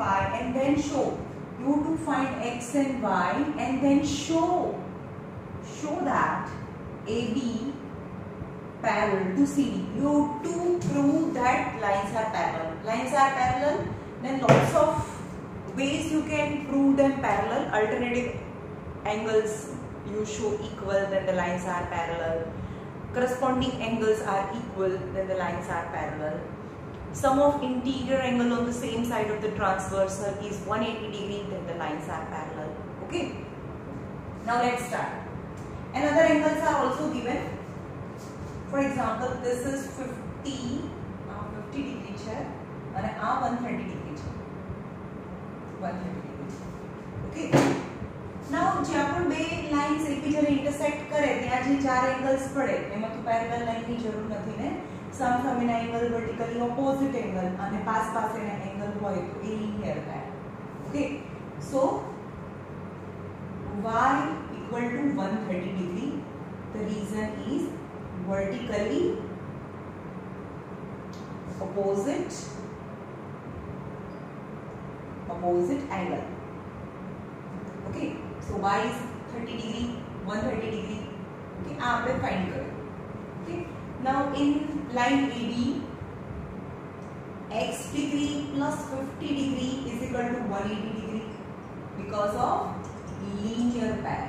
y and then show. You to find x and y and then show. Show that AB parallel to CD. You to prove that lines are parallel. Lines are parallel. Then lots of ways you can prove them parallel. Alternative angles you show equal then the lines are parallel. Corresponding angles are equal then the lines are parallel. Sum of interior angle on the same side of the transversal is 180 degree then the lines are parallel. Okay. Now let's start. And other angles are also given. For example, this is 50, uh, 50 degree chair and uh, 130 degree chair. 130 degree. Okay. નાઉ જે આપણ બે lines એકબીજાને intersect કરે ત્યાં જે ચાર angles પડે એમાં તો પેરેલલ લાઇનની જરૂર નથી ને સમસામેના એંગલ વર્ટિકલી ઓપોઝિટ એંગલ અને પાસ પાસેના એંગલ હોય તો એ લિનિયર થાય okay so y equal to 130 degree the reason is vertically opposite opposite angle. Okay, so y is 30 degree, 130 degree. Okay, આ આપણે find કર્યું. Okay, now in line AB, x degree plus 50 degree is equal to 180 degree because of linear pair.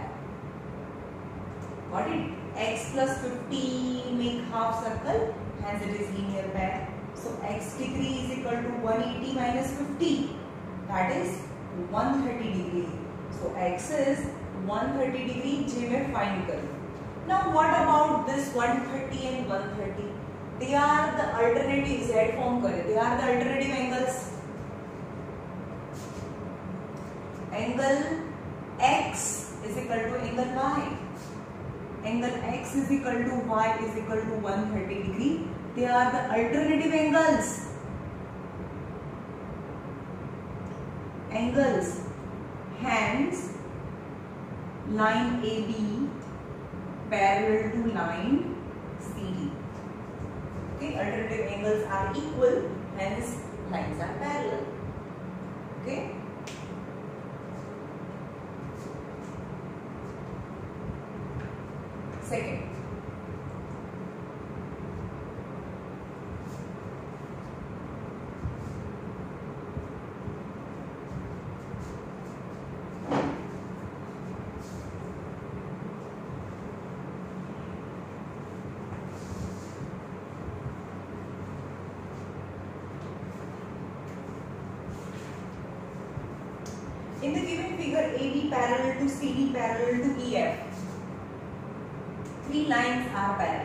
Got it? x plus 50 make half circle, hence it is linear pair. So x degree is equal to 180 minus 50 that is 130 degree. So x is 130 degree j में find करो. Now what about this 130 and 130? They are the alternative z form करे. They are the alternative angles. Angle x is equal to angle y. Angle x is equal to y is equal to 130 degree. They are the alternative angles. Angles. Hence, line AB parallel to line CD. Okay, alternative angles are equal, hence lines are parallel. Okay. Second, AB parallel to CD parallel to EF. Three lines are parallel.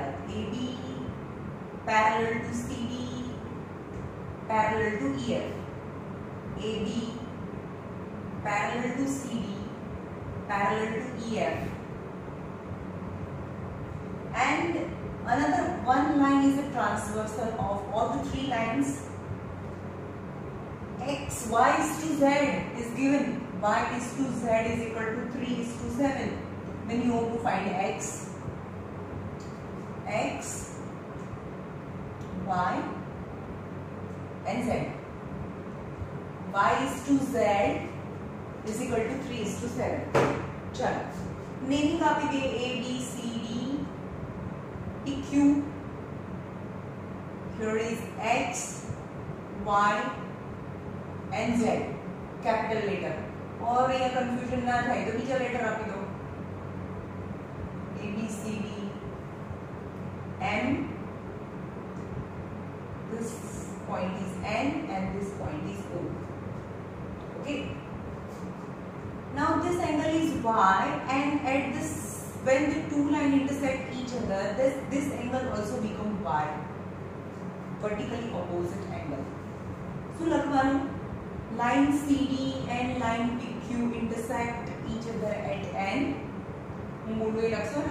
so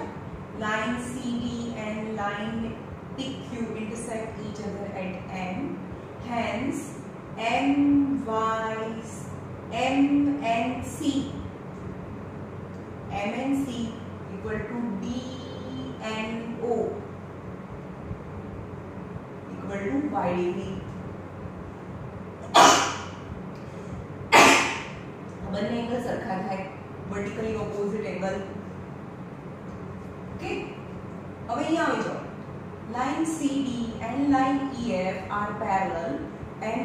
line CD and line PQ intersect each other at M. Hence, M, Y, M and C, M and C equal to D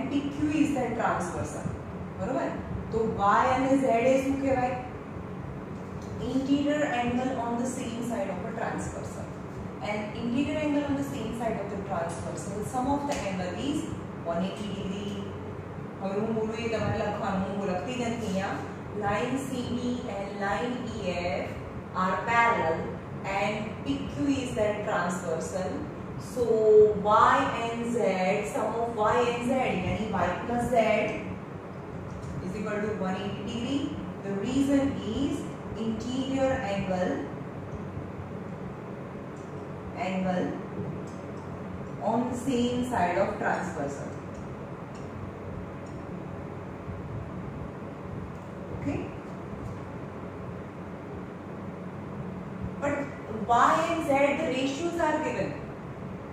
PQ is the transversal બરોબર તો y અને z એ શું કહેવાય interior angle on the same side of a transversal and interior angle on the same side of the transversal sum of the angle is 180 degree હવે હું બોલું એ તમારે લખવાનું હું લખતી નથી અહીંયા line CD and line EF are parallel and PQ is that transversal So y and z, sum of y and z, yani y plus z is equal to 180 degree. The reason is interior angle angle on the same side of transversal. Okay. But y and z the ratios are given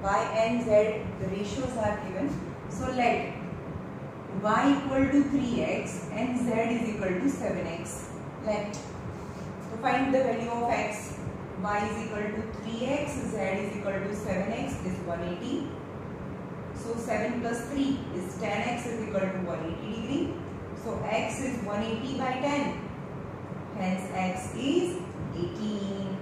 y and z the ratios are given. So let y equal to 3x and z is equal to 7x. Let to find the value of x y is equal to 3x z is equal to 7x is 180. So 7 plus 3 is 10x is equal to 180 degree. So x is 180 by 10. Hence x is 18.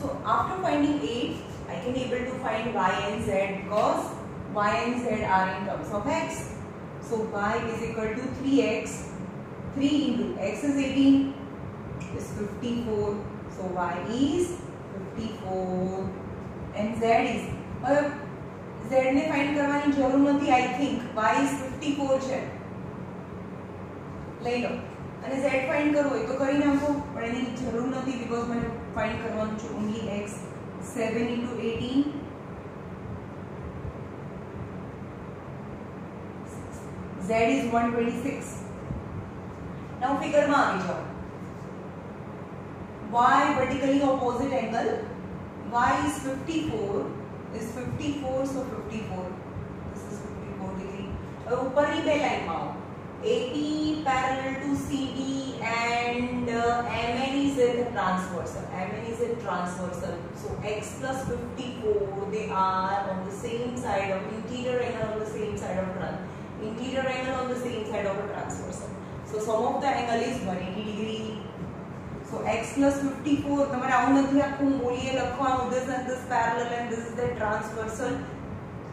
So after finding 8 I can able to find y and z because y and z are in terms of x. So y is equal to 3x. 3 into x is 18 is 54. So y is 54 and z is હવે z ને find કરવાની જરૂર નથી I think y is 54 છે લઈ લો અને z find કરવું હોય તો કરી નાખો પણ એની જરૂર નથી બીકોઝ મને ફાઇન્ડ કરવાનું છે only x 7 into 18 z is 126 now figure માં આવી જાઓ y vertically opposite angle y is 54 is 54 so 54 this is 54 degree હવે ઉપરની બે લાઈનમાં આવો AB parallel to CD and uh, MN is a transversal. MN is a transversal. So X plus 54 they are on the same side of interior angle on the same side of trans interior angle on the same side of a transversal. So sum of the angle is 180 degree. So X plus 54 તમારે આવું નથી આખું બોલીએ લખવાનું this and this parallel and this is the transversal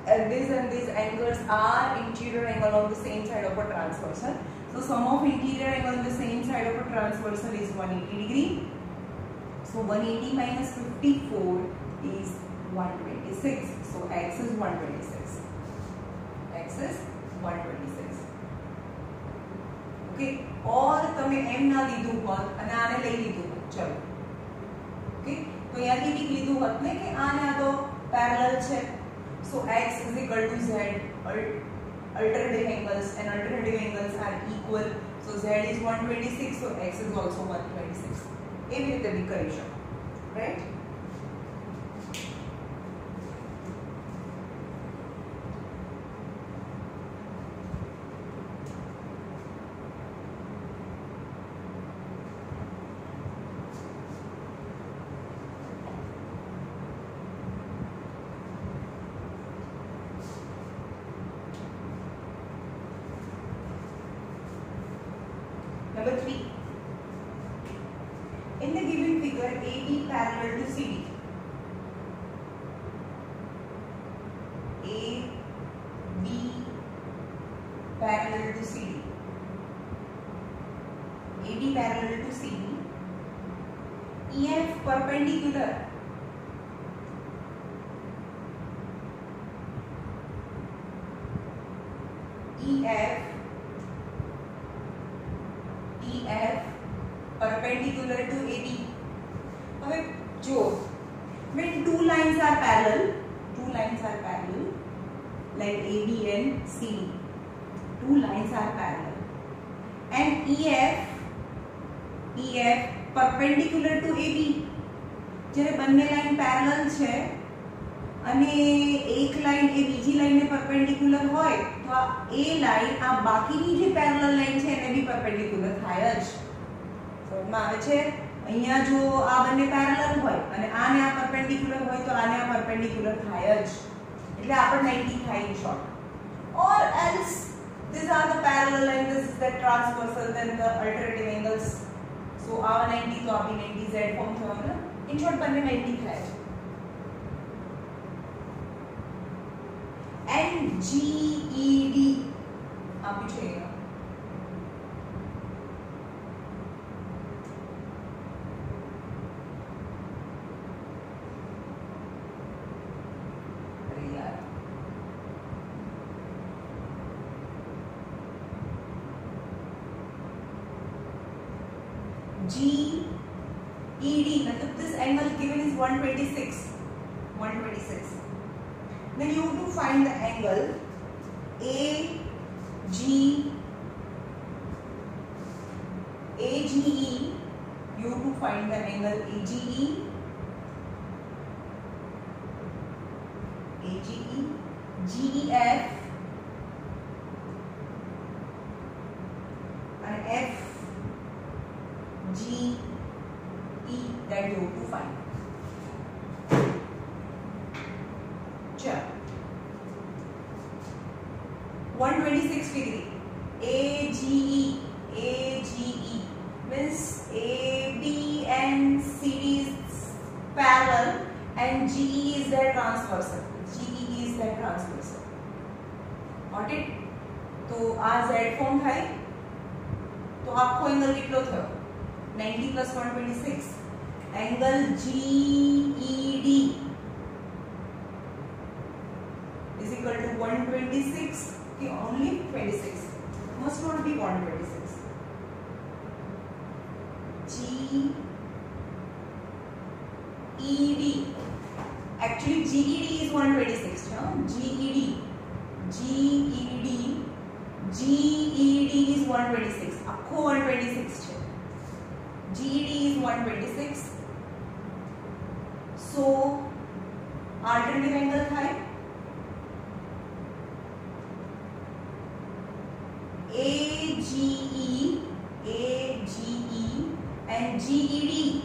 and this and these angles are interior angle on the same side of a transversal. So sum of interior angle on the same side of a transversal is 180 degree. So 180 minus 54 is 126. So x is 126. x is 126. Okay. और તમે m ના લીધું હોત અને આને લઈ લીધું હોત ચલો ઓકે તો અહીંયાથી બી લીધું હોત ને કે આને આ તો પેરેલલ છે So x is equal to z. Alternative angles and alternative angles are equal. So z is 126. So x is also 126. In with the decoration, right? જો આ બંને પેરેલલ હોય અને આને આ પરપેન્ડિક્યુલર હોય તો આને આ પરપેન્ડિક્યુલર થાય જ એટલે આપણે 90 થાય in short or else these are the parallel and this is the transversal then the alternative angles so આ 90 તો આ બી 90 z ફોર્મ થવાના ઇન શોર્ટ બંને 90 થાય છે and GED આપ્યું છે 126. 126. Then you have to find the angle A G A G E. You have to find the angle A G E A G E G E F. is equal to 126 okay, only 26 must not be 126 G E D actually G E D is 126 no? G E D G E D G E D is 126 आपको 126 है G E D is 126 so alternative angle था AGE AGE and GED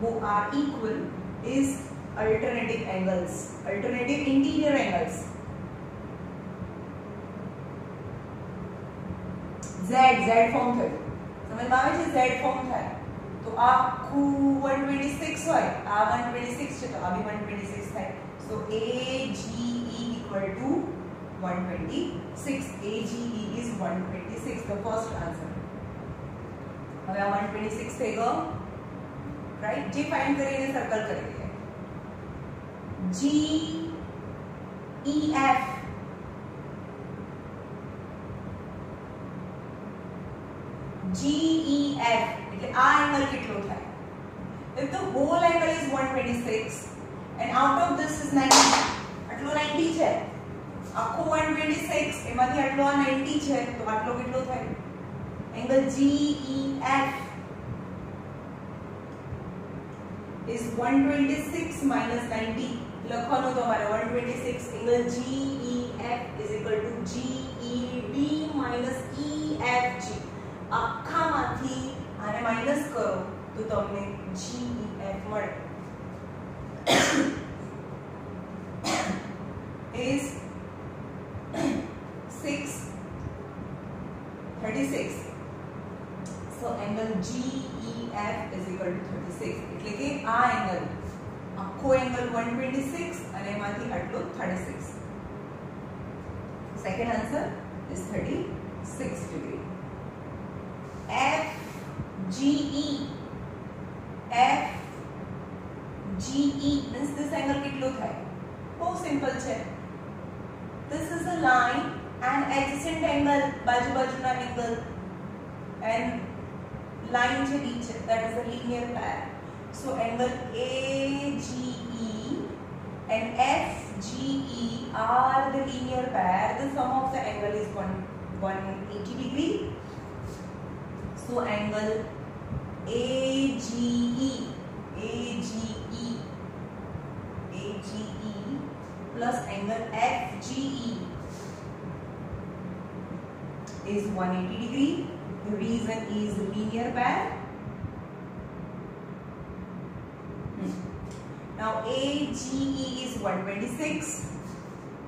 both are equal is alternative angles alternative interior angles Z Z form થયું સમજમાં આવે છે Z form થાય તો આ આખું 126 હોય આ 126 છે તો આ બી 126 થાય so AGE equal to 126 AGE is 126 the first answer હવે આ 126 થઈ ગયો રાઈટ જે ફાઇન્ડ કરીને સર્કલ કરી દઈએ G E F GEF એટલે આ એંગલ કેટલો થાય if the whole angle is 126 and out of this is 90 આટલો 90 છે આખો 126 એમાંથી આટલો આ 90 છે તો આટલો કેટલો થાય એંગલ GEF is 126 minus 90 લખવાનું તમારે 126 angle GEF is equal to GED minus EFG આખામાંથી આને માઈનસ કરો તો તમને GEF મળે 126 એટલે કે આ એંગલ આખો એંગલ 126 અને એમાંથી આટલો 36 second answer is 36 degree F G E F G E means this angle કેટલો થાય બહુ સિમ્પલ છે this is a line and adjacent angle બાજુ બાજુના એંગલ and line છે નીચે that is a linear pair So angle AGE and FGE are the linear pair. The sum of the angle is 1, 180 degree. So angle AGE, AGE, AGE plus angle FGE is 180 degree. The reason is linear pair Now AGE is 126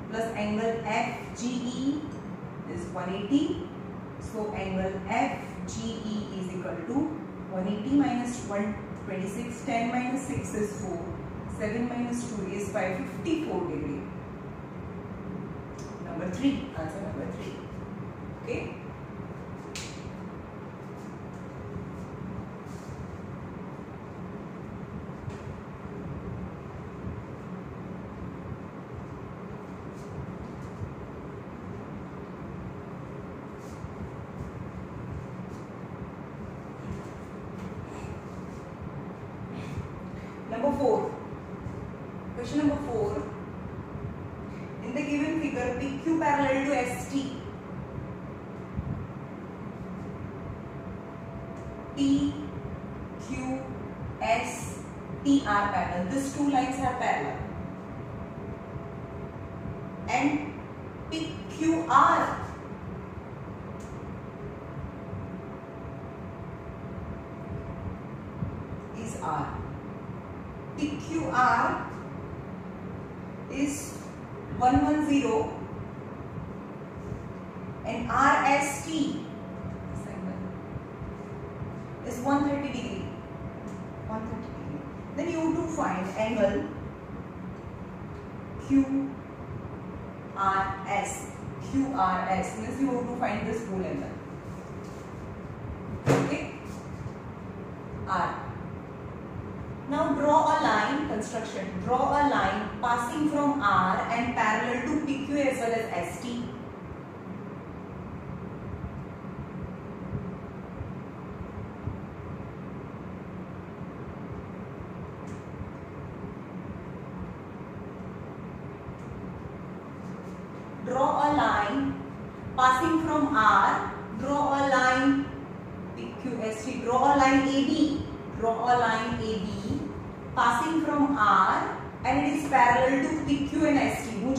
plus angle FGE is 180. So angle FGE is equal to 180 minus 126, 10 minus 6 is 4, 7 minus 2 is 554 degree. Number 3, answer number 3. Okay. R These two lines have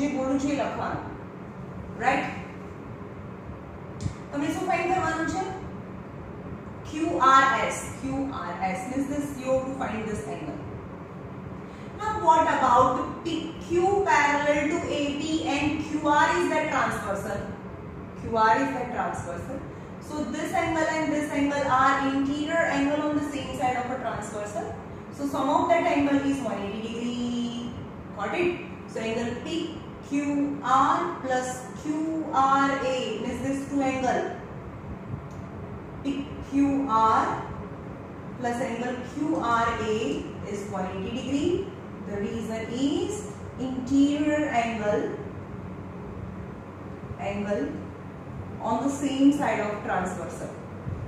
જે બોલું છું એ લખવાનું right તમને શું find કરવાનું છે QRS QRS means this you have to find this angle now what about PQ parallel to AB and QR is that transversal QR is that transversal so this angle and this angle are interior angle on the same side of a transversal so sum of that angle is 180 degree. Got it? So angle PQR plus QRA means this two angle. PQR plus angle QRA is 180 degree. The reason is interior angle angle on the same side of transversal.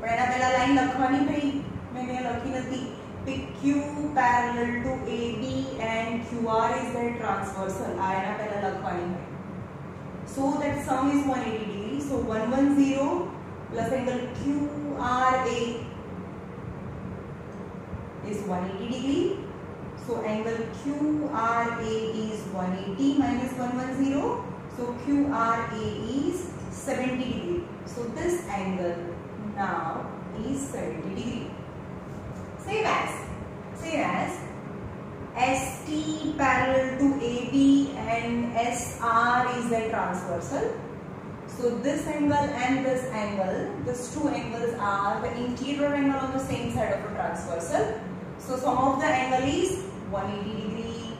પણ એના પહેલા line લખવાની ભાઈ મેં મેં લખી નથી PQ parallel to AB and QR is their transversal. आयना पहला लगवानी है. So that sum is 180 degree. So 110 plus angle QRA is 180 degree. So angle QRA is 180 minus 110. So QRA is 70 degree. So this angle now is 70 degree. Same as. Same as ST parallel to AB and SR is the transversal. So this angle and this angle, these two angles are the interior angle on the same side of a transversal. So sum of the angle is 180 degree.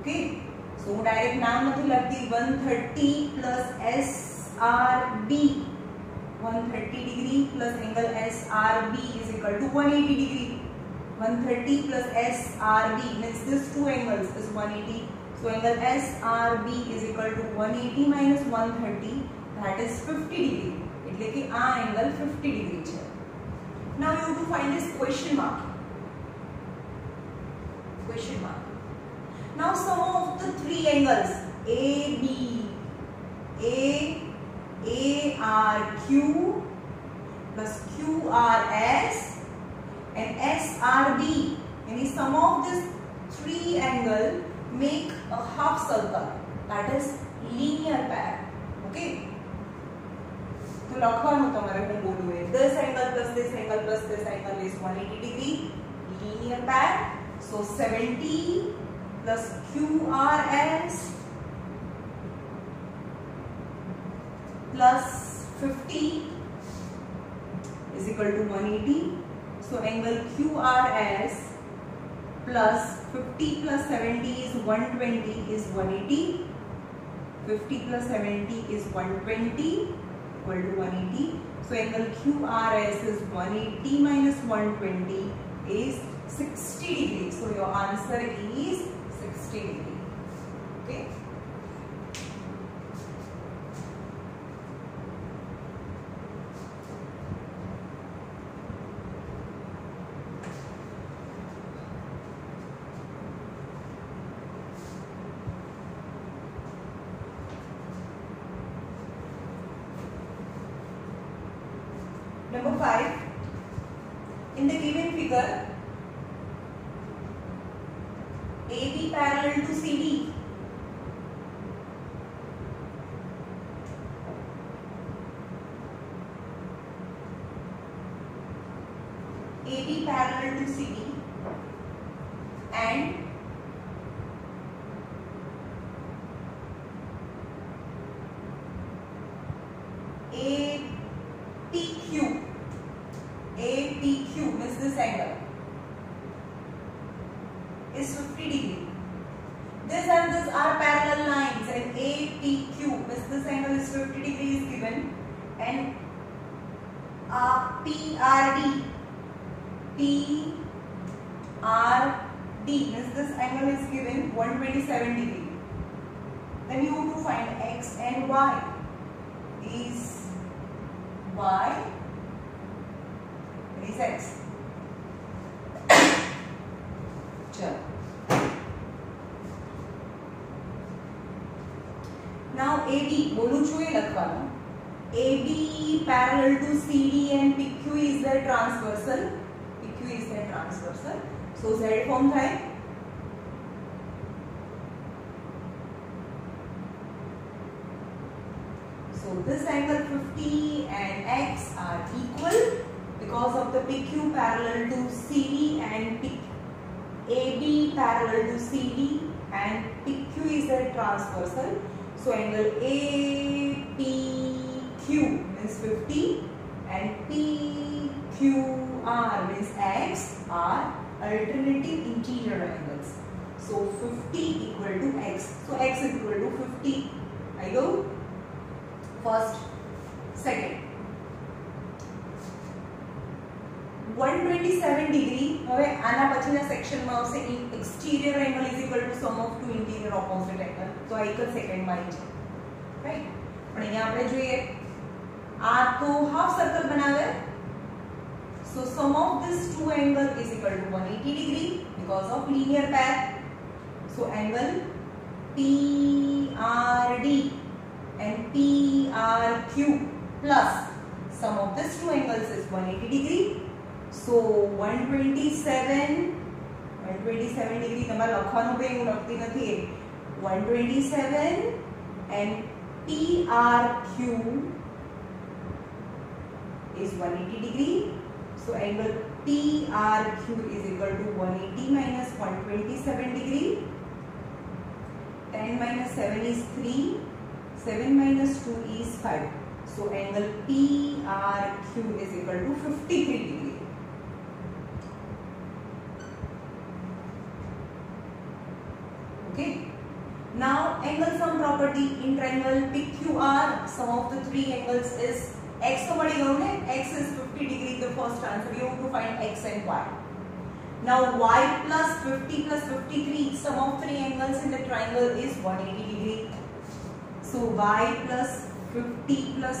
Okay. So direct नाम मतलब 130 plus SRB. 130 degree plus angle SRB is equal to 180 degree. 130 plus SRB means this two angles is 180. So angle SRB is equal to 180 minus 130 that is 50 degree. એટલે કે આ angle 50 degree છે. Now you have to find this question mark. Question mark. Now sum of the three angles AB, A, ARQ plus QRS and SRB. And the sum of this three angle make a half circle that is linear pair. Okay. તો લખવાનું તમારે હું બોલું એ this angle plus this angle plus this angle is 180 degree linear pair so 70 plus QRS plus 50 is equal to 180 So angle QRS plus 50 plus 70 is 120 is 180. 50 plus 70 is 120 equal to 180. So angle QRS is 180 minus 120 is 60 degrees. So your answer is 60 degrees. Okay. AB parallel to CD. AB parallel to CD. first, second. 127 degree હવે આના પછીના સેક્શનમાં આવશે exterior angle is equal to sum of two interior opposite angle તો આ એક જ સેકન્ડમાં આવી છે રાઈટ પણ અહીંયા આપણે જોઈએ આ તો હાફ સર્કલ બનાવે so sum of this two angle is equal to 180 degree because of linear pair so angle PRD and PRQ plus sum of these two angles is 180 degree so 127 127 degree તમારે લખવાનું કઈ હું લખતી નથી 127 and PRQ is 180 degree so angle PRQ is equal to 180 minus 127 degree 10 minus 7 is 3 7 minus 2 is 5. So angle PRQ is equal to 53 degree. Okay. Now angle sum property in triangle PQR, sum of the three angles is x तो बड़ी लोग है x is 50 degree the first answer you have to find x and y. Now y plus 50 plus 53 sum of three angles in the triangle is 180 degree. so y plus 50 plus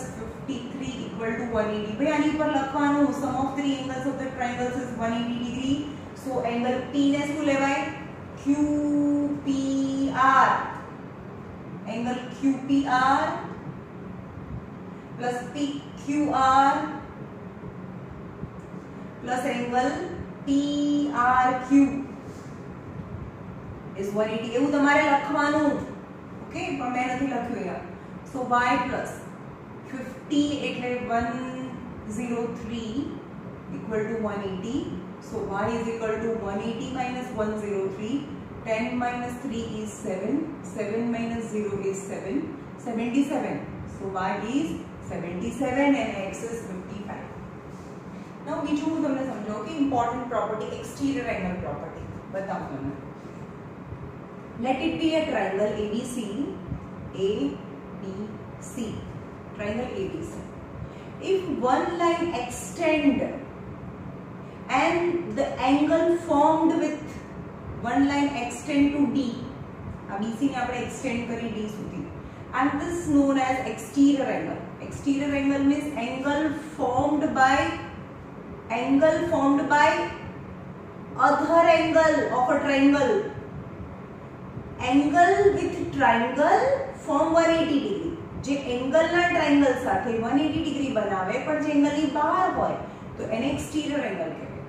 53 equal to 180 ભાઈ આની પર લખવાનું sum of three angles of the triangles is 180 degree so angle p ને શું લેવાય QPR angle QPR plus PQR plus angle PRQ is 180 એવું તમારે લખવાનું ઓકે પણ મેં નથી લખ્યું અહીંયા સો y plus 50 એટલે 103 equal to 180 so y is equal to 180 minus 103 10 minus 3 is 7 7 minus 0 is 7 77 so y is 77 and x is 55 now બીજું હું તમને સમજાવું કે important property exterior angle property બતાવું તમને let it be a triangle abc abc triangle abc if one line extend and the angle formed with one line extend to d આ bc ને આપણે extend કરી d સુધી and this is known as exterior angle exterior angle means angle formed by angle formed by other angle of a triangle angle with triangle form 180 degree જે એંગલના triangle સાથે 180 degree બનાવે પણ જે એંગલની બહાર હોય તો એને એક્સટીરિયર એંગલ કહેવાય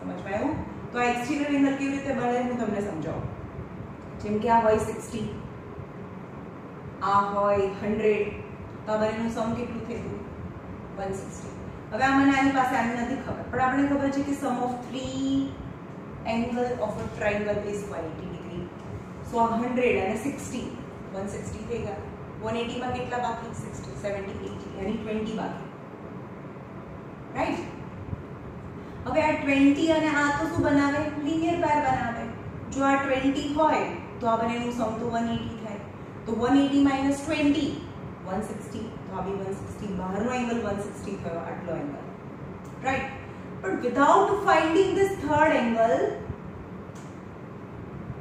સમજમાં આવ્યું તો આ એક્સટીરિયર એંગલ કેવી રીતે બને હું તમને સમજાવું જેમ કે આ હોય 60 આ હોય 100 તો આ બંનેનું સમ કેટલું થયું 160 હવે આ મને આની પાસે આની નથી ખબર પણ આપણને ખબર છે કે sum of three angle of a triangle is 180 સો આ 100 અને 60 160 થઈ ગયા 180 માં કેટલા બાકી 60 70 80 યાની 20 બાકી રાઈટ હવે આ 20 અને આ તો શું બનાવે લિનિયર પેર બનાવે જો આ 20 હોય તો આ બંનેનું સમ તો 180 થાય તો 180 minus 20 160 તો આ બી 160 બહારનો એંગલ 160 થયો આટલો એંગલ રાઈટ પણ without finding this third angle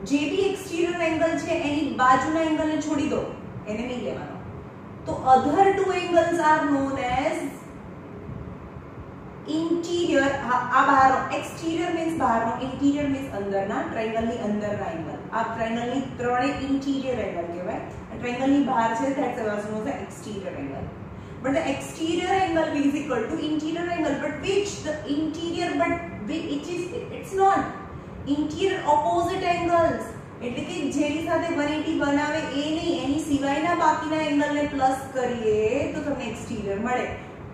જે બી એક્સટીરિયર એંગલ છે એની બાજુના એંગલને છોડી દો એને નહીં લેવાનો તો other two angles are known as interior આ બહારનો એક્સટીરિયર મીન્સ બહારનો ઇન્ટિરિયર મીન્સ અંદરના ટ્રાયંગલની અંદરના એંગલ આ ટ્રાયંગલની ત્રણે ઇન્ટિરિયર એંગલ કહેવાય ટ્રાયંગલની બહાર છે that's also known as exterior angle but the exterior angle is equal to interior angle but which the interior but it is it's not interior opposite angles એટલે કે જેની સાથે 180 બનાવે એ નહીં એની સિવાયના બાકીના એંગલને પ્લસ કરીએ તો તમને એક્સટીરિયર મળે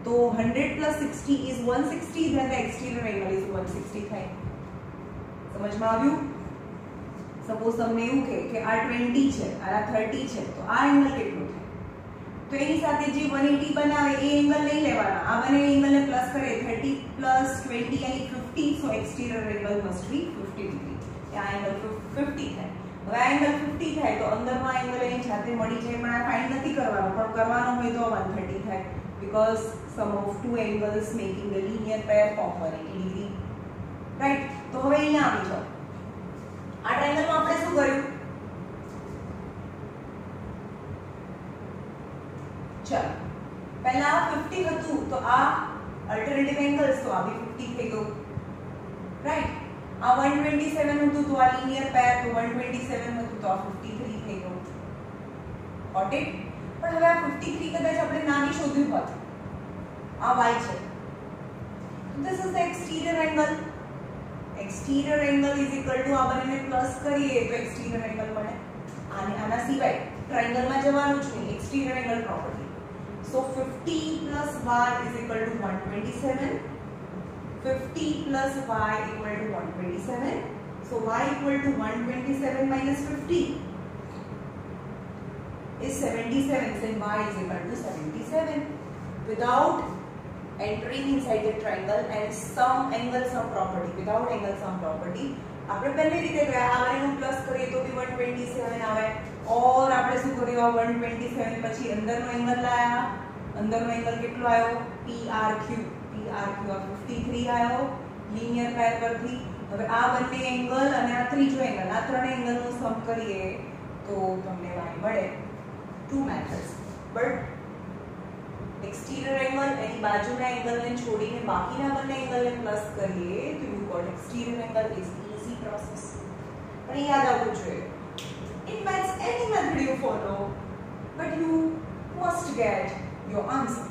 તો 100 plus 60 is 160 then the exterior angle is 160 થાય સમજમાં આવ્યું સપોઝ તમને એવું કહે કે આ 20 છે આ 30 છે તો આ એંગલ કેટલો થાય તો એની સાથે જે 180 બનાવે એ એંગલ લઈ લેવાના આ બંને એંગલને પ્લસ કરે 30 plus 20 any 50 so exterior angle must be 50 degree આ એંગલ 50 થાય હવે આ એંગલ 50 થાય તો અંદરનો એંગલ એની જાતે મળી જાય પણ આ ફાઇન્ડ નથી કરવાનો પણ કરવાનો હોય તો 130 થાય because sum of two angles making the linear pair form 180 degree right તો હવે અહીંયા આવી જાઓ આ ટ્રાયેંગલમાં આપણે શું કર્યું ચાલો પહેલા આ 50 હતું તો આ અલ્ટરનેટિવ એંગલ્સ તો આ બી 50 થઈ ગયું રાઈટ આ 127 હતું તો આ લિનિયર પેર તો 127 હતું તો આ 53 થઈ ગયું ગોટ ઇટ પણ હવે આ 53 કદાચ આપણે ના બી શોધ્યું હોત આ y છે this is the exterior angle exterior angle is equal to આ બંનેને પ્લસ કરીએ તો exterior angle મળે આને આના સિવાય ટ્રાયેંગલ માં જવાનું જ નહીં exterior angle property so 50 plus y is equal to 127 50 plus y equal to 127 so y equal to 127 minus 50 is 77 then y is equal to 77 without entering inside the triangle and some angle sum property without angle sum property આપણે પહેલી રીતે ગયા આ વાળીનું plus કરીએ તો બી 127 આવે ઓર આપણે શું કર્યું આ 127 પછી અંદરનો એંગલ લાયા અંદરનો એંગલ કેટલો આવ્યો PRQ PRQ આ 53 આવ્યો લિનિયર પેર પરથી હવે આ બંને એંગલ અને આ ત્રીજો એંગલ આ ત્રણ એંગલનો સમ કરીએ તો તમને y મળે two methods but exterior angle એની બાજુના એંગલને છોડીને બાકીના બંને એંગલને પ્લસ કરીએ તો you got exterior angle is easy process પણ યાદ આવવું જોઈએ It means any method you follow, but you must get your answer.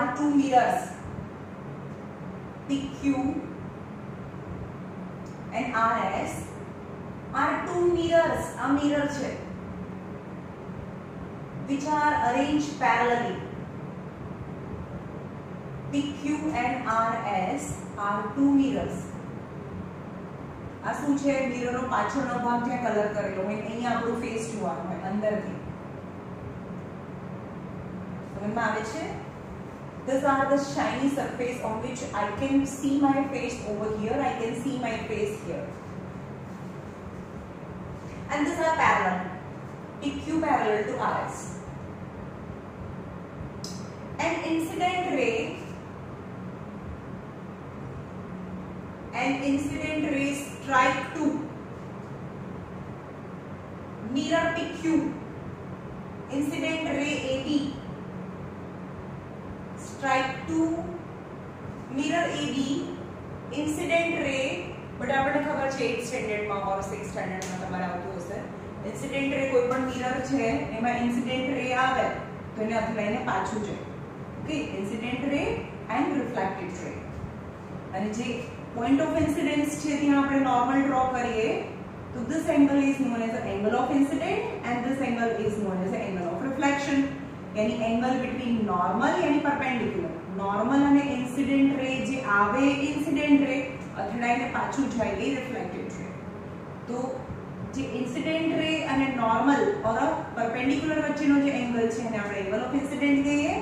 are two mirrors PQ and RS are two mirrors a mirror છે which are arranged parallelly PQ and RS are two mirrors આ શું છે મિરરનો પાછળનો ભાગ જ્યાં colour કરેલો હોય અહીંયા આપણો ફેસ જોવાનો હોય અંદરથી સમજમાં આવે છે These are the shiny surface on which I can see my face over here, I can see my face here. And these are parallel, PQ parallel to RS. An incident ray, an incident ray strike to mirror PQ, incident ray AB strike to mirror AB incident ray but આપણને ખબર છે 8th સ્ટાન્ડર્ડમાં ઓર 6th સ્ટાન્ડર્ડમાં તમારે આવતું હશે incident ray કોઈ પણ mirror છે એમાં ઇન્સિડન્ટ રે આવે તો એને અથડાઈને પાછું જાય okay incident ray and reflected ray અને જે પોઈન્ટ ઓફ ઇન્સિડન્સ છે ત્યાં આપણે નોર્મલ ડ્રો કરીએ તો this angle is known as the angle of incident and this angle is known as the angle of reflection यानी एंगल बिटवीन नॉर्मल यानी perpendicular normal અને ઇન્સિડન્ટ રે જે આવે ઇન્સિડન્ટ રે અથડાઈને પાછું જાય એ રિફ્લેક્ટેડ રે તો જે ઇન્સિડન્ટ રે અને નોર્મલ ઓર પરપેન્ડિક્યુલર વચ્ચેનો જે એંગલ છે એને આપણે એંગલ ઓફ ઇન્સિડન્ટ કહીએ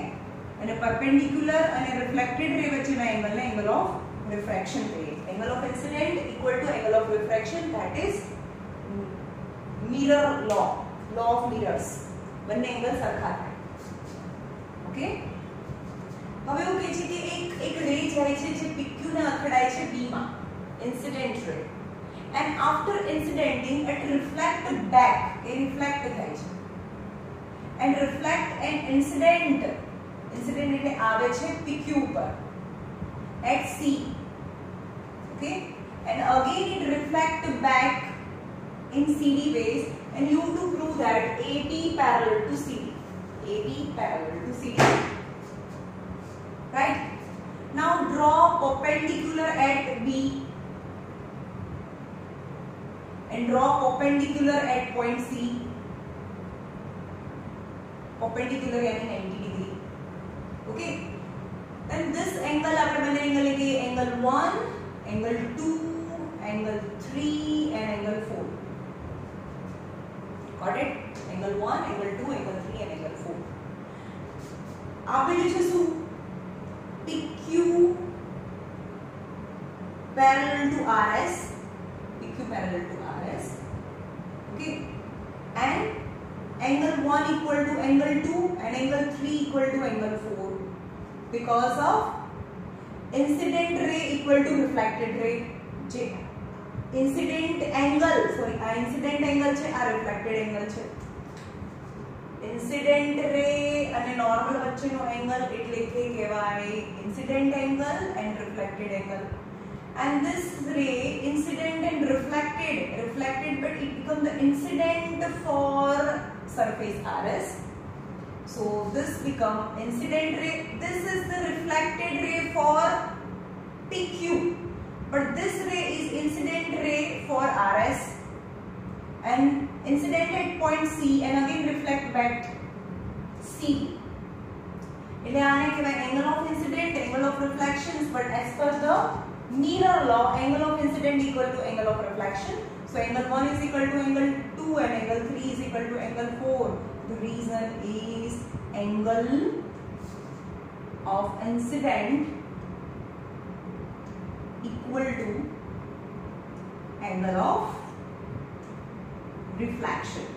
અને પરપેન્ડિક્યુલર અને રિફ્લેક્ટેડ રે વચ્ચેના એંગલને angle of refraction rate. Angle of incident equal to angle of refraction that is mirror law, law of mirrors. બંને એંગલ સરખા થાય ઓકે હવે એવું કહે છે કે એક એક રે જાય છે જે PQ ને અથડાય છે B માં incident ray and after incidenting it reflect back A reflect થાય છે and reflect and incident incident એટલે આવે છે PQ ઉપર at C. Okay, and again it reflect back in CD ways, and you to prove that AB parallel to CD. AB parallel to CD. Right? Now draw perpendicular at B and draw perpendicular at point C. Perpendicular यानी 90 degree. Okay? Then this angle आपने मैंने angle लेंगे angle one, angle two, angle three and angle four. Got it? Angle one, angle two, angle three and angle 4 આપેલું છે શું PQ parallel to RS PQ parallel to RS okay and angle 1 equal to angle 2 and angle 3 equal to angle 4 because of incident ray equal to reflected ray જે incident angle sorry આ incident angle છે આ reflected angle છે incident ray અને normal વચ્ચેનો angle એટલે કે કહેવાય incident angle and reflected angle and this ray incident and reflected reflected but it becomes the incident for surface RS so this become incident ray. This is the reflected ray for PQ. But this ray is incident ray for RS and incident at point C and again reflect back C. એટલે એટલે આને કહેવાય angle of incident angle of reflection but as per the mirror law angle of incident equal to angle of reflection so angle 1 is equal to angle 2 and angle 3 is equal to angle 4 the reason is angle of incident equal to angle of reflection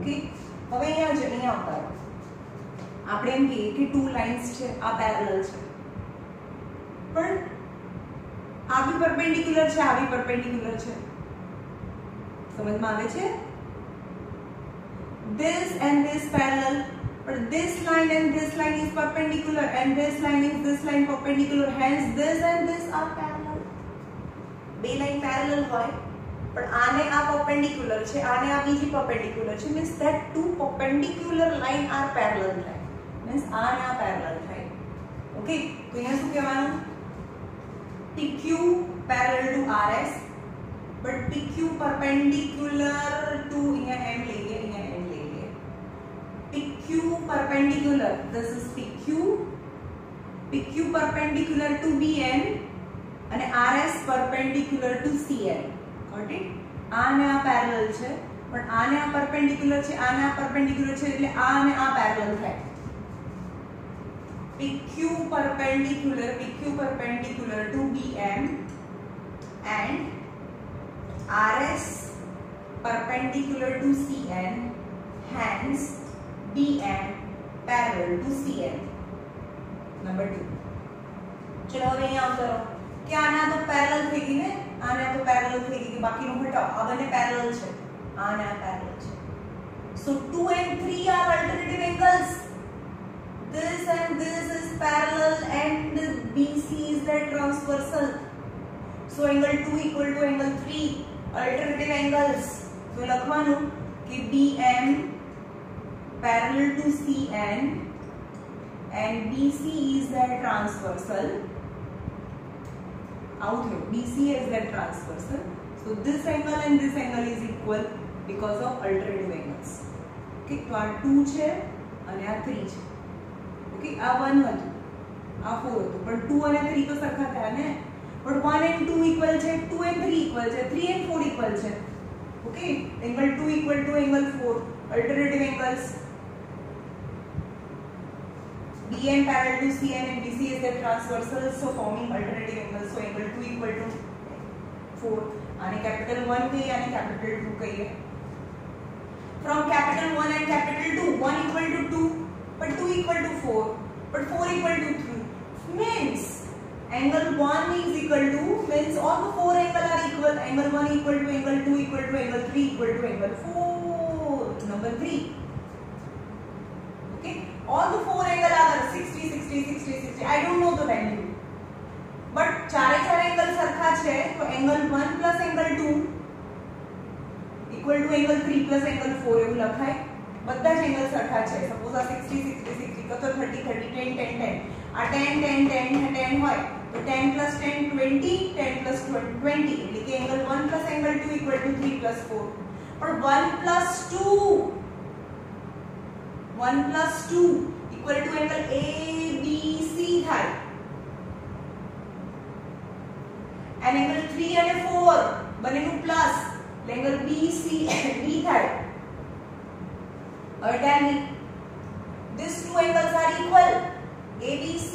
okay હવે અહીંયા જ અહીંયા આવતા આપણે એમ કહીએ કે two lines છે આ પેરેલલ છે પણ આ બી પરપેન્ડિક્યુલર છે આ બી પરપેન્ડિક્યુલર છે સમજમાં આવે છે this and this parallel but this line and this line is perpendicular and this line is this line perpendicular hence this and this are parallel બે લાઈન પેરેલલ હોય પણ આને આ perpendicular છે આને આ બીજી perpendicular છે means that two perpendicular line are parallel થાય means આને આ parallel થાય ઓકે તો અહીંયા શું કહેવાનું PQ parallel to RS but PQ perpendicular to અહીંયા M લઈએ અહીંયા M લઈએ PQ perpendicular this is PQ PQ perpendicular to BN અને RS perpendicular to CN got it આને આ પેરેલલ છે પણ આને આ perpendicular છે આને આ perpendicular છે એટલે આ અને આ પેરેલલ થાય PQ perpendicular PQ perpendicular to BM and RS perpendicular to CN hence BM parallel to CN number 2 ચલો હવે અહીંયા આવતો રહો કે આને આ તો પેરેલલ થઈ ગઈ ને આને આ તો પેરેલલ થઈ ગઈ કે બાકીનું હટાવો આ બંને પેરેલલ છે આને આ પેરેલલ છે so 2 and 3 are alternative angles this and this is parallel and BC is the transversal so angle 2 equal to angle 3 alternative angles so લખવાનું કે BM parallel to CN and BC is the transversal out here BC is the transversal so this angle and this angle is equal because of alternative angles okay તો આ 2 છે અને આ 3 છે okay આ 1 હતું આ 4 હતું પણ 2 અને 3 તો સરખા થયા ને પણ 1 and 2 equal છે 2 and 3 equal છે 3 and 4 equal છે okay angle 2 equal to angle 4 alternative angles Bn parallel to Cn and BC is the transversal, so forming alternative angles. So angle 2 equal to 4. यानी कैपिटल वन के यानी capital two के from capital one and capital two one equal to two but two equal to four but four equal to three means angle one is equal to means all the four angle are equal angle one equal to angle two equal to angle three equal to angle four number three okay all the four angle are 60 60 60 60 i don't know the value but ચારે ચારે angle સરખા છે તો angle 1 plus angle 2 equal to angle 3 plus angle 4 એવું લખાય બધા જ angle સરખા છે સપોઝ આ 60 60 60 તો 30 30 10 10 10 આ 10 10 10 10 હોય તો 10 પ્લસ 10 20 10 પ્લસ 20 એટલે કે angle 1 plus angle 2 equal to 3 plus 4 પણ 1 plus 2 1 plus 2 equal to angle A B C થાય and angle 3 અને 4 બંનેનું પ્લસ એટલે એંગલ BC D થાય હવે tell me these two angles are equal ABC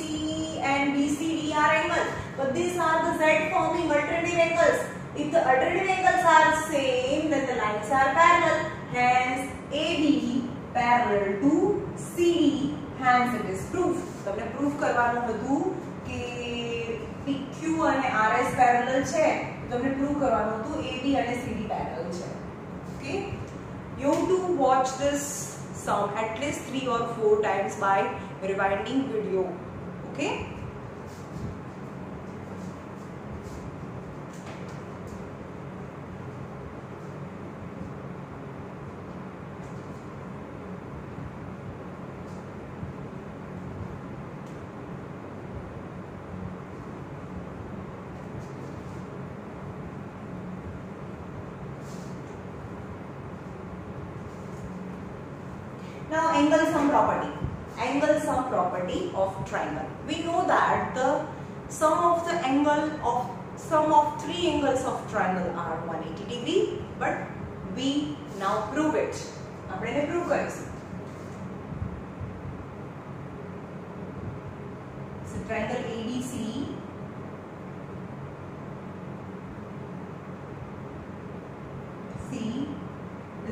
and BCD are angles but these are the Z forming alternative angles if the alternative angles are same then the lines are parallel hence AB parallel to CD hence it is proof તમને proof કરવાનું હતું કે PQ અને RS parallel છે તમને prove કરવાનું હતું AB અને CD parallel છે okay you have to watch this sum at least 3 or 4 times by rewinding video okay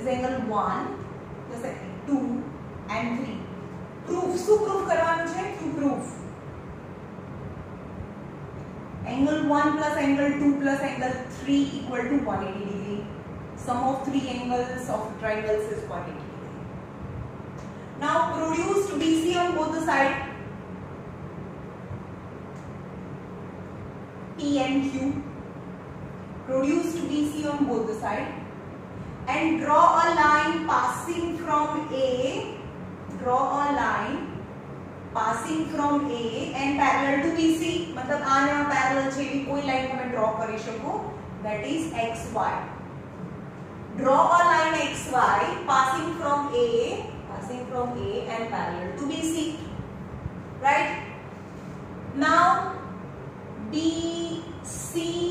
this angle 1 this angle 2 and 3 proof શું proof કરવાનું છે to prove angle 1 plus angle 2 plus angle 3 equal to 180 degree sum of three angles of triangles is 180 degree now produced bc on both the side p and q produced bc on both the side and draw a line passing from a draw a line passing from A and parallel to BC मतलब આને parallel છે એવી કોઈ line તમે draw કરી શકો that is xy draw a line xy passing from A passing from A and parallel to BC right now BCBA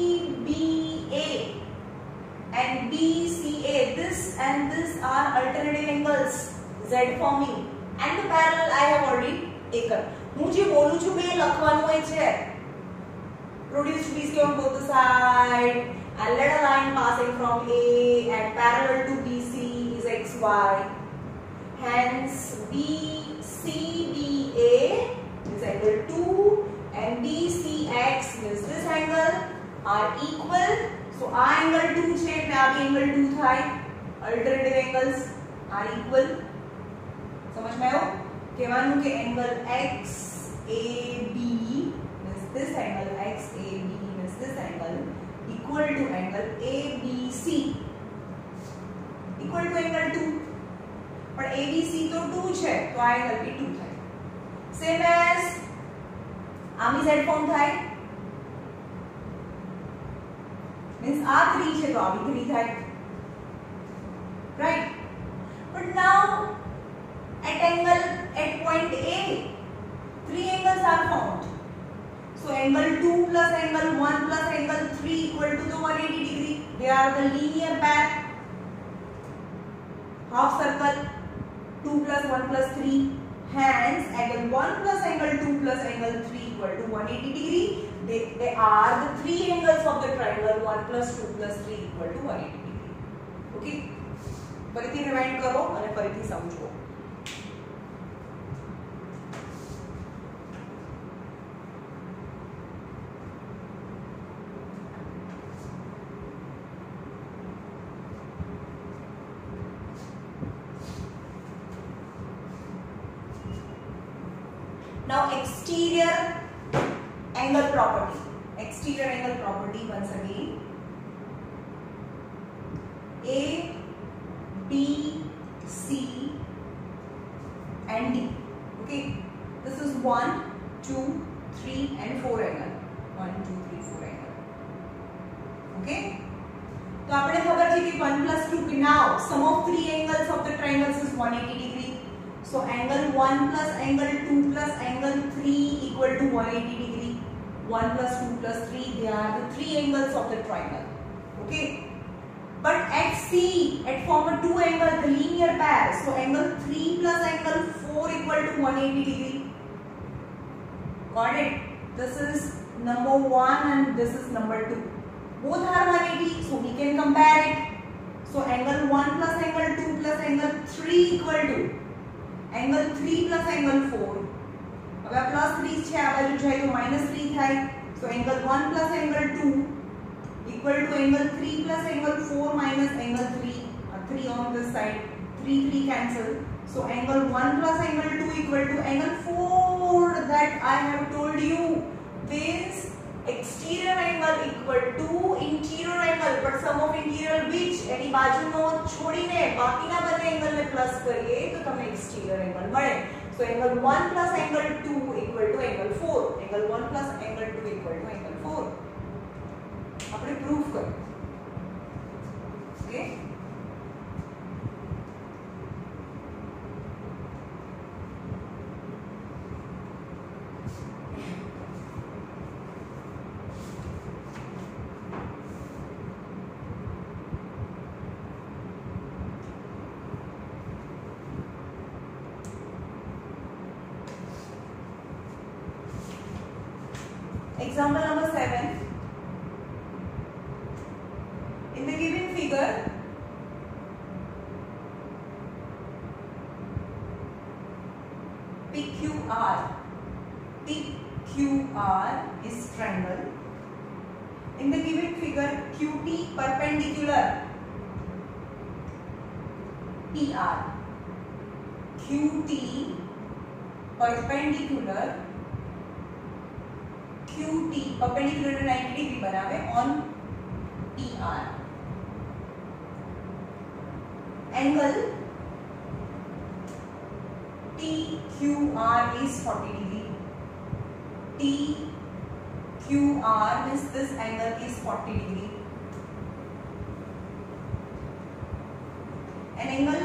and BCA this and this are alternative angles Z forming and the parallel I have already taken હું જે બોલું છું બે લખવાનું હોય છે produced BC on both the side and let a line passing from A and parallel to BC is XY hence BCBA is angle 2 and BCX is this angle are equal so so, આ angle 2 છે એટલે આ બી angle 2 થાય alternative angles are equal સમજમાં આવ્યો કહેવાનું કે angle x a b means this angle x a b means this angle equal to angle a b c equal to angle 2 પણ a b c તો 2 છે તો આ એંગલ બી 2 થાય સેમ એઝ આમી z ફોર્મ થાય means આ 3 છે તો આ બી 3 થાય right but now at angle at point A. Three angles are found. So angle 2 plus angle 1 plus angle 3 equal to the 180 degree. They are the linear pair. Half circle 2 plus 1 plus 3. Hence angle 1 plus angle 2 plus angle 3 equal to 180 degree. they, they are the three angles of the triangle 1 plus 2 plus 3 equal to 180 degree. Okay? ફરીથી rewind કરો અને ફરીથી સમજો 2 plus 3 they are the three angles of the triangle. Okay. But at C, at form a two angle, the linear pair. So angle 3 plus angle 4 equal to 180 degree. Got it? This is number 1 and this is number 2. Both are 180, so we can compare it. So angle 1 plus angle 2 plus angle 3 equal to angle 3 plus angle 4. હવે આ plus 3 છે આ બાજુ જાય તો minus 3 થાય So angle 1 plus angle 2 equal to angle 3 plus angle 4 minus angle 3. Uh, 3 on this side. 3, 3 cancel. So angle 1 plus angle 2 equal to angle 4 that I have told you. This exterior angle equal to interior angle. But sum of interior which? यानी बाजू no छोड़ी ने बाकी ना बने angle में plus करिए तो तुम्हें एक्सटीरियर एंगल बढ़े so angle 1 plus angle 2 equal to angle 4 angle 1 plus angle 2 equal to angle 4 આપણે પ્રૂફ કર્યું Angle TQR is 40 degree. TQR means this angle is 40 degree. An angle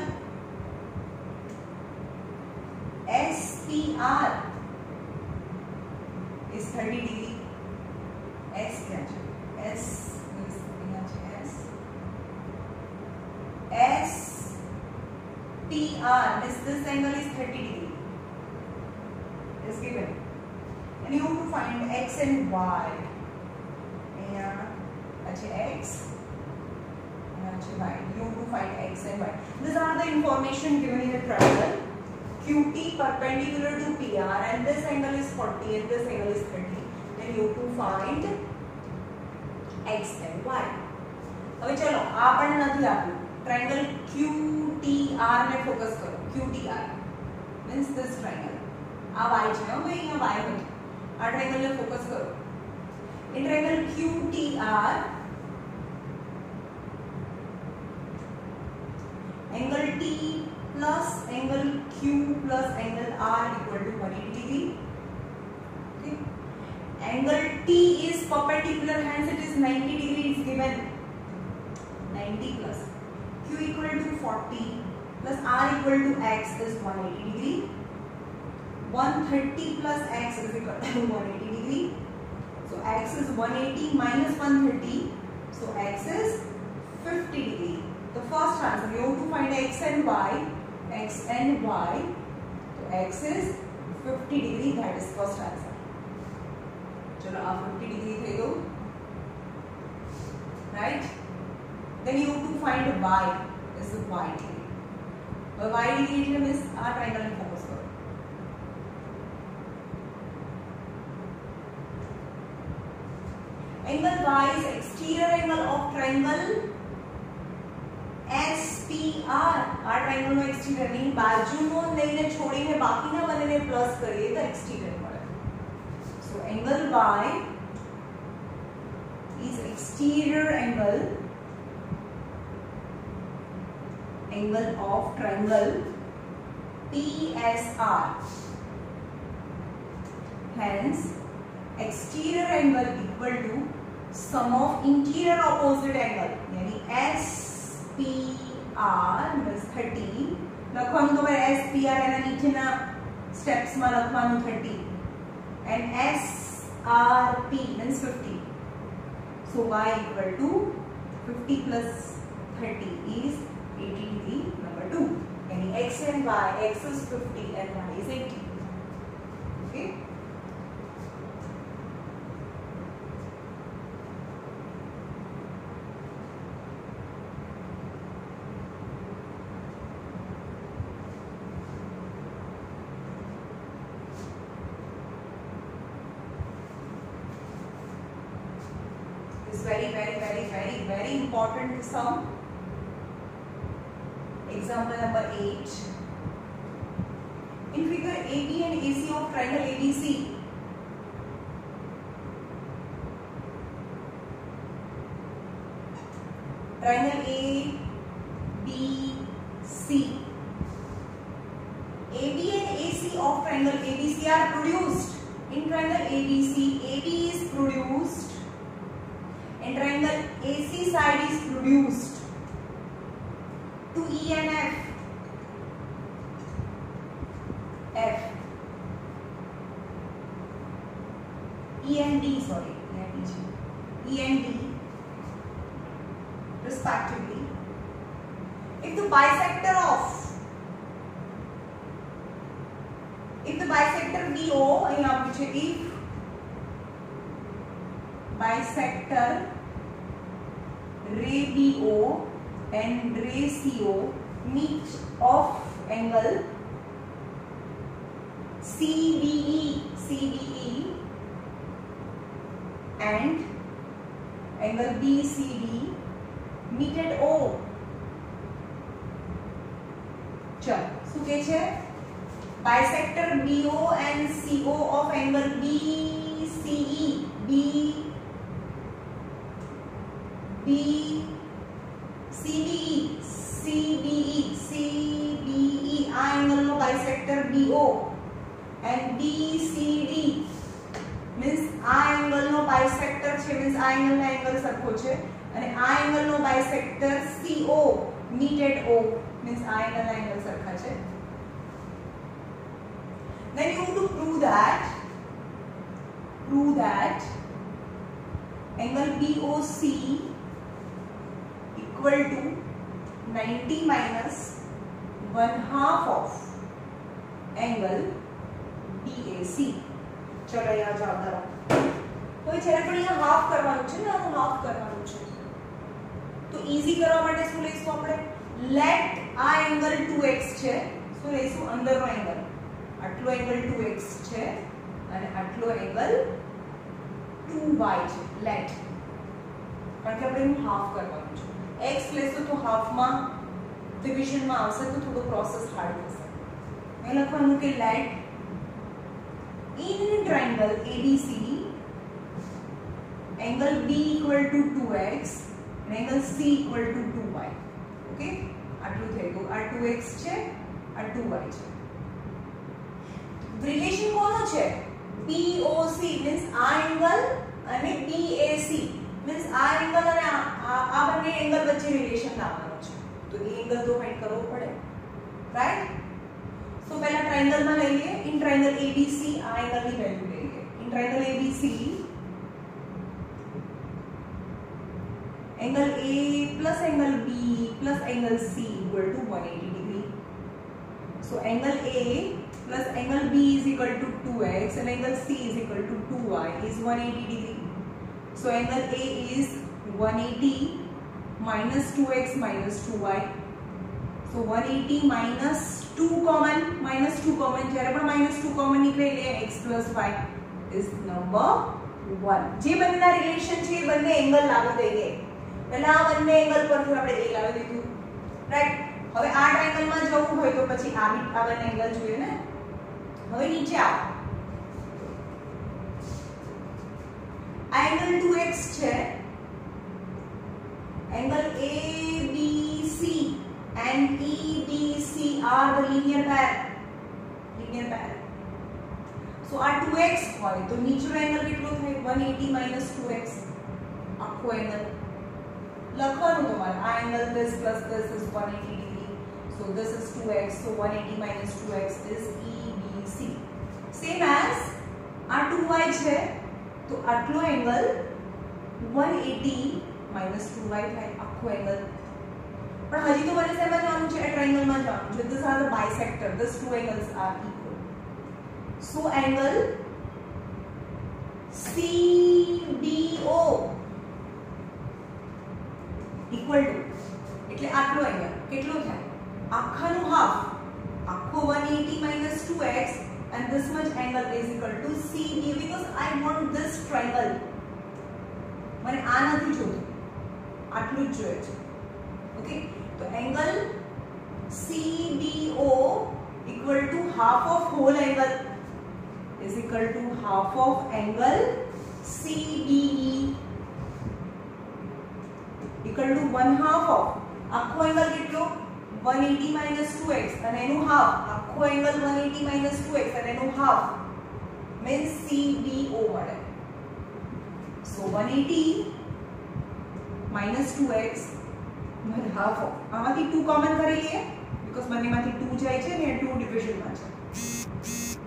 X and Y. અહીંયા આ છે X. અહીંયા છે Y. You have to find X and Y. These are the information given in the triangle. QT perpendicular to PR and this angle is 40 and this angle is 30. Then you have to find X and Y. હવે ચલો આ પણ નથી આપ્યું triangle QTR ને focus કરો QTR means this triangle આ y છે હવે અહીંયા y નથી આ ટ્રાયંગલ ને ફોકસ કરો in triangle QTR angle T plus angle Q plus angle R equal to 180 degree. Okay. Angle T is perpendicular, hence it is 90 degree is given. 90 plus Q equal to 40 plus R equal to X is 180 degree. 130 plus x is equal to 180 degree. So x is 180 minus 130. So x is 50 degree. The first answer you have to find x and y. x and y. So x is 50 degree. That is first answer. चलो आप 50 degree थे दो. Right? Then you have to find y. This is y degree. Well, y degree means a triangle. angle y is exterior angle of triangle SPR આ triangle નો exterior ની બાજુનો લઈને છોડીને બાકીના બંનેને પ્લસ કરીએ તો એક્સટીરિયર મળે so angle y is exterior angle angle of triangle PSR hence exterior angle equal to sum of interior opposite angle यानी S SPR means 30 લખવાનું તો ભાઈ SPR એના નીચેના સ્ટેપ્સ માં લખવાનું 30 and SRP means 50 so y equal to 50 plus 30 is 80 degree number 2 yani x and y x is 50 and y is 80 okay sum. Example number 8. In figure AB and AC of triangle ABC, triangle A, B, C. AB and AC of triangle ABC are produced. In triangle ABC, AB is produced. In triangle AC side is produced 90 minus one half of angle BAC ચલો અહીંયા જવાબ કરો તો એ છેલ્લે પણ અહીંયા half કરવાનું છે ને આનું હાફ કરવાનું છે તો ઈઝી કરવા માટે શું લઈશું આપણે લેટ આ એંગલ 2x છે શું લઈશું અંદરનો એંગલ આટલો એંગલ 2x છે અને આટલો એંગલ 2y છે લેટ કારણ કે આપણે એનું હાફ કરવાનું છે x લેશું તો હાફમાં ડિવિઝનમાં આવશે તો થોડો પ્રોસેસ હાર્ડ થશે એ લખવાનું કે let in triangle ABCD angle B equal to 2x and angle C equal to 2y okay આટલું થઈ ગયું આ 2x છે આ 2y છે રિલેશન કોનો છે BOC મીન્સ આ એંગલ અને BAC મીન્સ આ એંગલ અને આ બંને એંગલ વચ્ચે રિલેશન લાવવાનો છે તો એ એંગલ તો ફાઇન્ડ કરવો પડે રાઈટ સો પહેલા ટ્રાયંગલ માં લઈ લઈએ ઇન ટ્રાયંગલ ABC આ એંગલ ની વેલ્યુ લઈ લઈએ in triangle ABC angle A plus angle B plus angle C equal to 180 degree. So angle A plus angle B is equal to 2x and angle C is equal to 2y is 180 degree. So angle A is 180 minus 2x minus 2y. So 180 minus 2 common minus 2 common જ્યારે પણ minus 2 common નીકળે એટલે x plus y is number 1 જે બંનેના relation છે એ બંને angle લાગુ થઈ ગઈ પહેલા આ બંને એંગલ પરથી આપણે a લાવી દીધું રાઈટ હવે આ ટ્રાયેંગલમાં જવું હોય તો પછી આ બી આ બંને એંગલ જોઈએ ને એંગલ 2x છે angle ABC and EBC are the linear pair linear pair so આ 2x હોય તો નીચેનો એંગલ કેટલો થાય 180 2x આખો એંગલ લખવાનું તમારે આ angle this plus this is 180 degree so this is 2x so 180 minus 2x is EBC same as આ 2y છે તો આટલો એંગલ 180 minus 2y થાય આખો એંગલ પણ હજી તો મને શેમાં જવાનું છે આ ટ્રાયેંગલમાં જવાનું છે this are the bisector this two angles are equal so angle CBO equal to એટલે આટલો એંગલ કેટલો થાય આખાનું હાફ આખો 180 2x and this much angle is equal to CB because I want this triangle મને આ નથી જોતું આટલું જ જોઈએ છે ઓકે તો angle CBO equal to half of whole angle is equal to half of angle CBE equal to one half of આખો એંગલ કેટલો 180 minus 2x અને એનું હાફ આખો એંગલ 180 minus 2x અને એનું હાફ means CBO મળે so 180 minus 2x one half of આમાંથી 2 common કરી લઈએ બીકોઝ બંનેમાંથી 2 જાય છે ને 2 ડિવિઝનમાં છે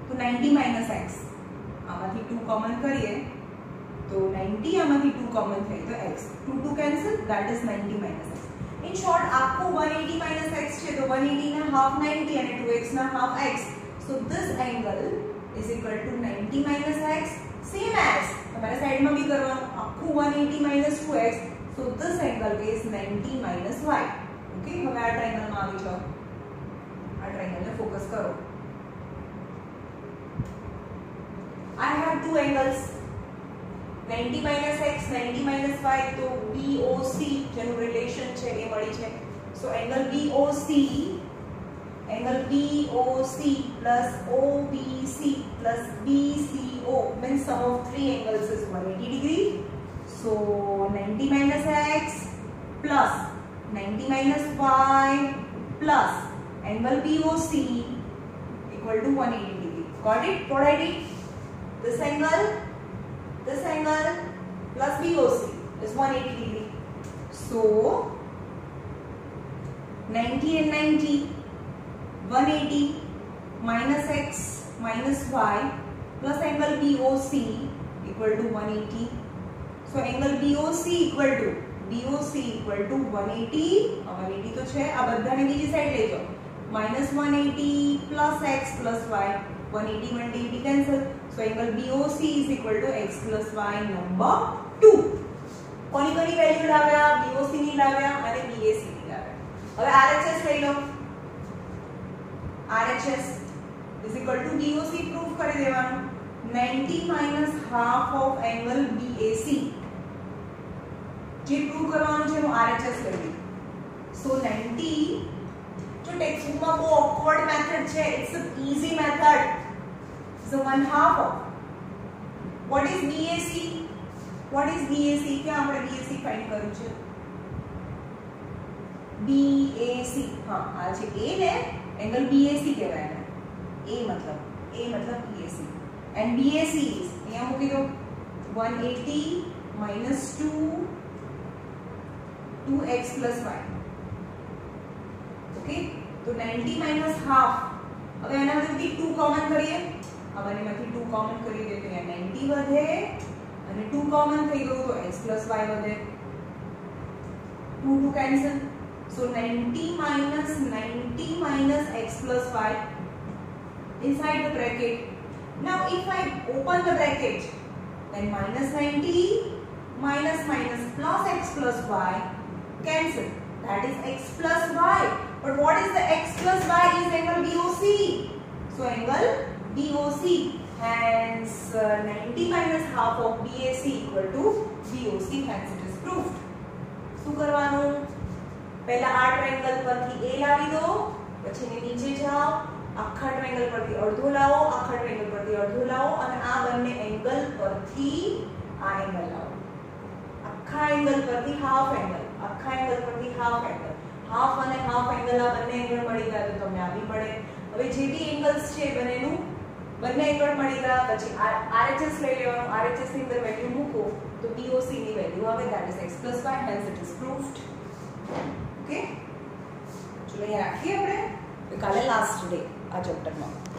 તો 90 minus x આમાંથી 2 કોમન કરીએ તો 90 આમાંથી 2 કોમન થઈ તો x 2 2 cancel that is 90 minus x in short આખું 180 minus x છે તો 180 ના હાફ 90 અને 2x ના half x so this angle is equal to 90 minus x same as તમારે સાઈડમાં બી કરવાનું આખો આખું 180 minus 2x so this angle is 90 minus y okay હવે આ ટ્રાયેંગલમાં આવી જાઓ આ ટ્રાયેંગલને ફોકસ કરો I have two angles 90 minus x 90 minus y તો BOC જેનું રિલેશન છે એ મળી છે so angle BOC angle BOC plus OBC plus BCO means sum of three angles is 180 degree. So 90 minus x plus 90 minus y plus angle BOC equal to 180 degree. Got it? What I did? This angle, This angle plus BOC is 180 degree. So 90 and 90, 180 minus x minus y plus angle BOC equal to 180. So angle BOC equal to BOC equal to 180. अब 180 तो छह अब ने बीजी side ले जाओ Minus 180 plus x plus y 180 180 cancel. so angle BOC is equal to x plus y number 2 કોની કોની value લાવ્યા BOC ની લાવ્યા અને BAC ની લાવ્યા હવે RHS લઈ લો RHS is equal to BOC proof કરી દેવાનું 90 minus half of angle BAC જે પ્રૂવ કરવાનું છે એનું RHS લઈ લીધું સો 90 જો ટેક્સ્ટબુકમાં બહુ ઓકવર્ડ મેથડ છે it's a easy method So one half of. What is bac What is bac क्या हमारे bac find करूँ चल. BAC हाँ आज A है angle BAC के बारे में. A मतलब A मतलब BAC. And BAC is यहाँ होगी तो 180 minus 2 2x plus y. Okay okay? तो 90 माइनस हाफ अगर एना मतलब कि 2 कॉमन करिए હવે એનામાંથી 2 કોમન કરી દે તો અહીંયા 90 વધે અને 2 કોમન થઈ ગયું તો x plus y વધે 2 2 cancel So 90 minus 90 minus x plus y inside the bracket. Now if I open the bracket, then minus 90 minus minus plus x plus y cancel. That is x plus y. But what is the x plus y is angle BOC. So angle BOC. Hence uh, 90 minus half of BAC equal to BOC. Hence it is proved. શું કરવાનું પહેલા આ triangle પરથી a લાવી દો પછી એને નીચે જાઓ આખા ટ્રાયેંગલ પરથી અડધો લાવો આખા ટ્રાયેંગલ પરથી અડધો લાવો અને આ બંને એંગલ પરથી આ એંગલ લાવો આખા એંગલ પરથી હાફ એંગલ આખા એંગલ પરથી હાફ એંગલ હાફ અને હાફ એંગલ આ બંને એંગલ મળી ગયા તો તમને આવી મળે હવે જે બી એંગલ્સ છે બંનેનું બંને એંગલ મળી ગયા પછી આરએચએસ લઈ લેવાનું આરએચએસ ની અંદર વેલ્યુ મૂકો તો BOC ની વેલ્યુ આવે that is x y hence it is proved okay ચલો અહીંયા રાખીએ આપણે કાલે લાસ્ટ ડે આ ચેપ્ટરમાં